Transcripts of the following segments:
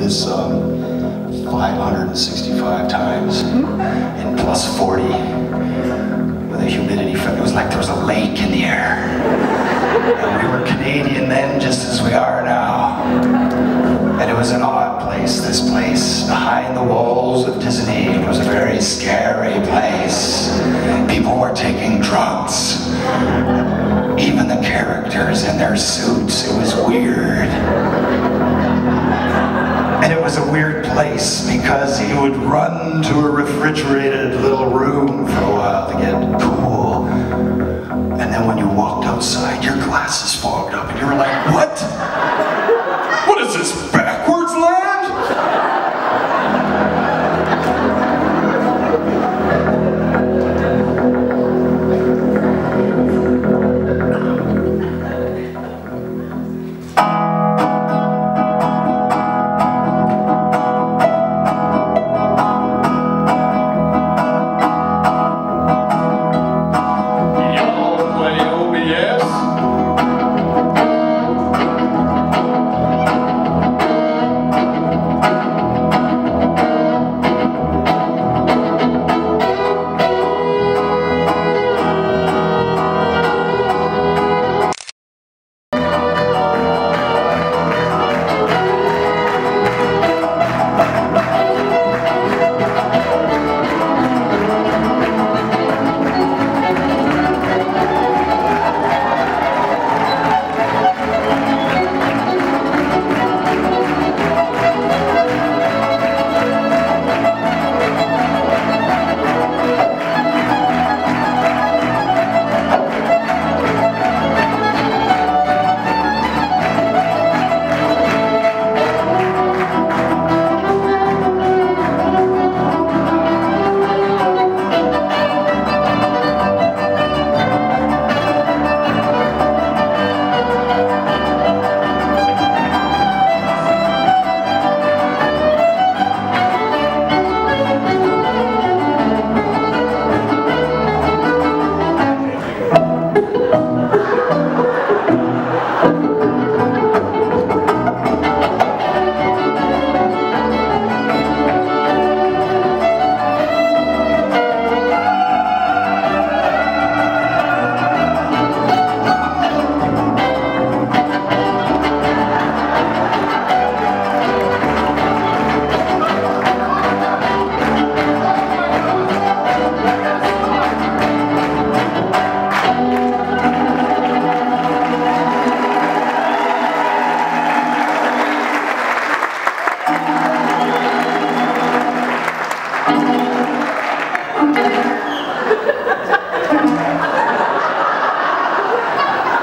this um, 565 times in plus 40 with a humidity. It was like there was a lake in the air. And we were Canadian then, just as we are now. And it was an odd place, this place, behind the walls of Disney. It was a very scary place. People were taking drugs. Even the characters in their suits, it was a weird place because he would run to a refrigerated little room for a while to get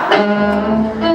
Uh...